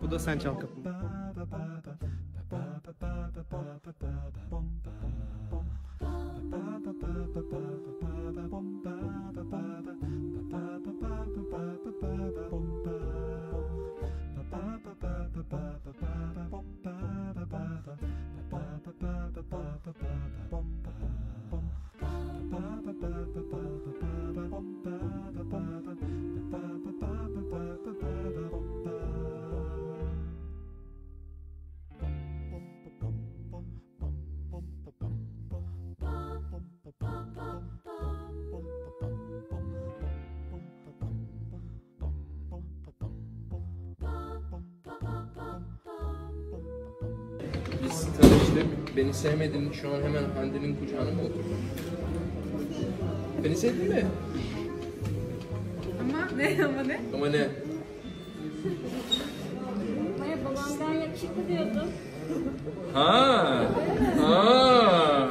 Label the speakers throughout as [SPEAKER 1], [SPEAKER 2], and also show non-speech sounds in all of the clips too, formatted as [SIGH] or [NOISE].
[SPEAKER 1] Куда Санчалка?
[SPEAKER 2] Biz tanıştık. Beni sevmedin. Şu an hemen Hande'nin kucağına mı oturdun? Beni sevdin mi?
[SPEAKER 3] Ama ne ama ne?
[SPEAKER 2] Ama ne?
[SPEAKER 4] Maya babamdan yakışıklı diyordun. [LAUGHS]
[SPEAKER 2] Ha. Ha.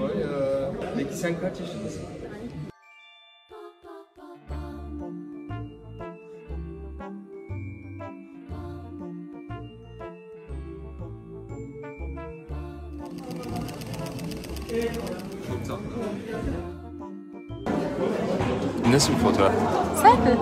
[SPEAKER 2] Vay ya. Peki sen kaç yaşındasın? Nasıl bir fotoğraf?
[SPEAKER 3] Selfie.